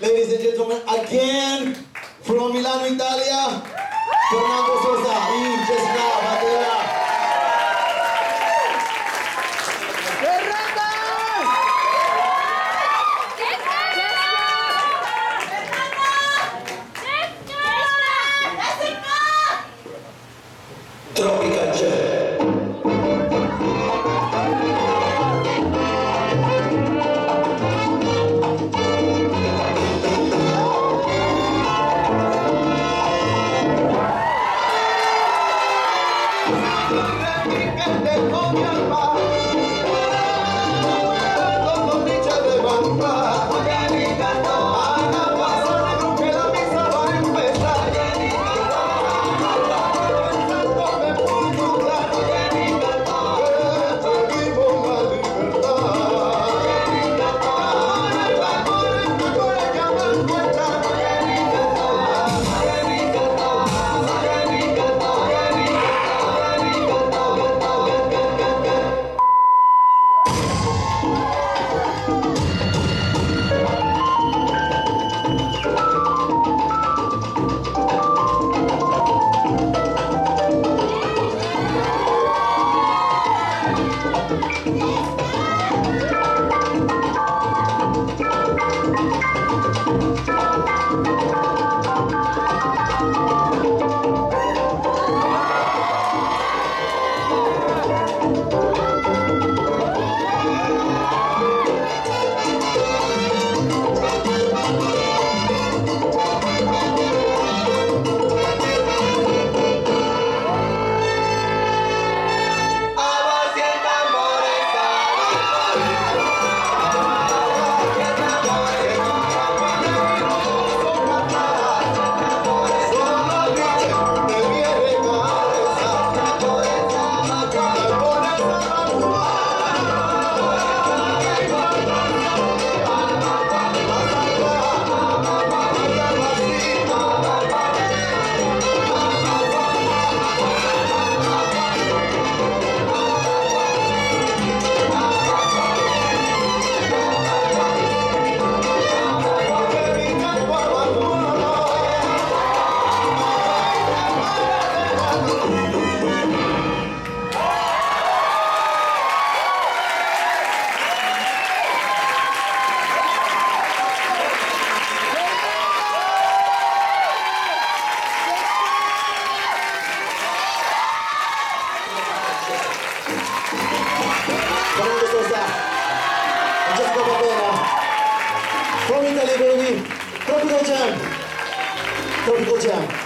Ladies and gentlemen, again, from Milano, Italia, Fernando Sosa y Jessica Patella. Tropical Fernando コミカレベルビトピコちゃんトピコちゃん